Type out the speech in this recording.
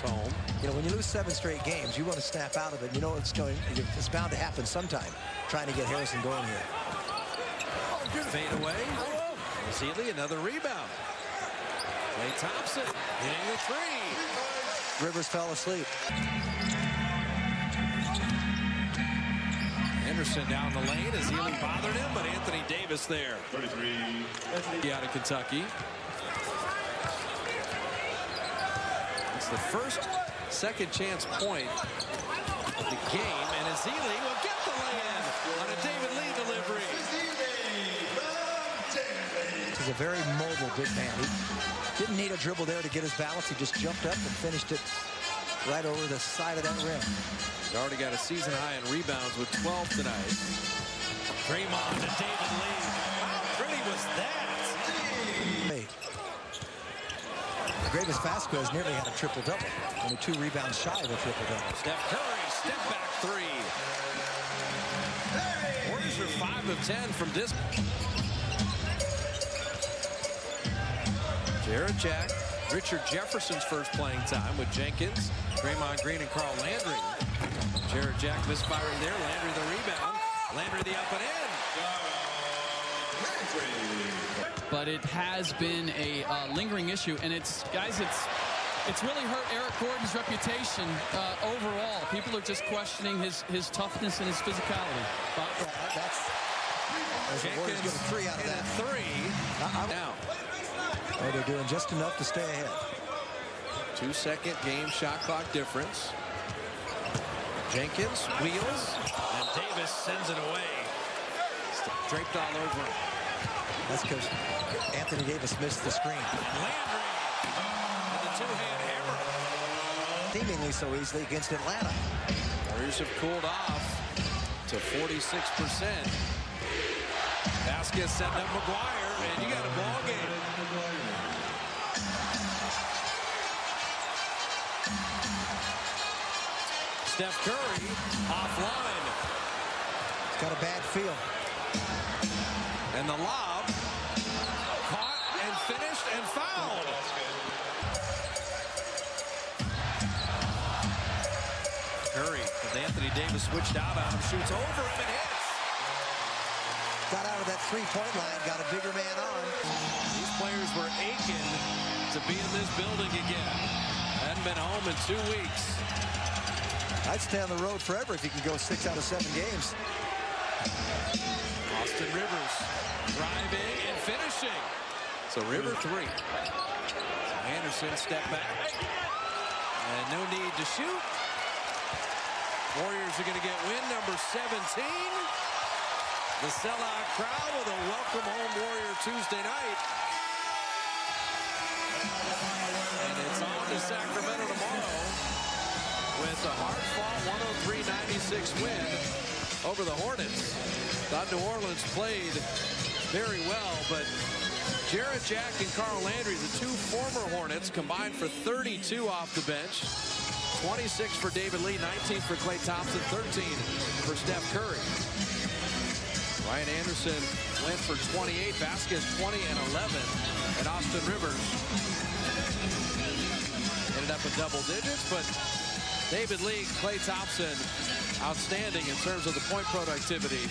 hits home. You know, when you lose seven straight games, you want to snap out of it. You know it's going. It's bound to happen sometime. Trying to get Harrison going here. Fade away. Ezeli, another rebound. Klay Thompson hitting the three. Rivers fell asleep. Anderson down the lane. Ezeli bothered him, but Anthony Davis there. 33. Out of Kentucky. The first second chance point of the game, and Ezeli will get the lay-in on a David Lee delivery. He's a very mobile big man. He didn't need a dribble there to get his balance. He just jumped up and finished it right over the side of that rim. He's already got a season high in rebounds with 12 tonight. Draymond to David Lee. How pretty was that? Hey. Greivis Vasquez nearly had a triple-double. Only two rebounds shy of a triple-double. Steph Curry, step back three. Warriors are 5 of 10 from this. Jarrett Jack, Richard Jefferson's first playing time with Jenkins, Draymond Green, and Carl Landry. Jarrett Jack misfiring there. Landry the rebound. Landry the up and in. But it has been a uh, lingering issue, and it's guys, it's it's really hurt Eric Gordon's reputation uh, overall. People are just questioning his his toughness and his physicality. Yeah, that's. There's the Warriors get a three out of that. three. Uh, Now, oh, they're doing just enough to stay ahead. two second game shot clock difference. Jenkins wheels, and Davis sends it away. Draped all over him. That's because Anthony Davis missed the screen. Landry with the two-hand hammer. Seemingly so easily against Atlanta. Warriors have cooled off to 46%. Vasquez setting up McGuire, and you got a ball game. Steph Curry offline. Got a bad feel. And the lob caught and finished and fouled. Curry with Anthony Davis switched out on him, shoots over him and hits. Got out of that three-point line, got a bigger man on. These players were aching to be in this building again. Hadn't been home in two weeks. I'd stay on the road forever if you can go six out of seven games. Austin Rivers driving and finishing. So River three. So Anderson step back. And no need to shoot. Warriors are going to get win number 17. The sellout crowd with a welcome home Warrior Tuesday night. And it's on to Sacramento tomorrow with a hard-fought 103-96 win over the Hornets. Thought New Orleans played very well, but Jarrett Jack and Carl Landry, the two former Hornets, combined for 32 off the bench. 26 for David Lee, 19 for Klay Thompson, 13 for Steph Curry. Ryan Anderson went for 28, Vasquez 20 and 11, and Austin Rivers ended up in double digits, but David Lee, Klay Thompson, outstanding in terms of the point productivity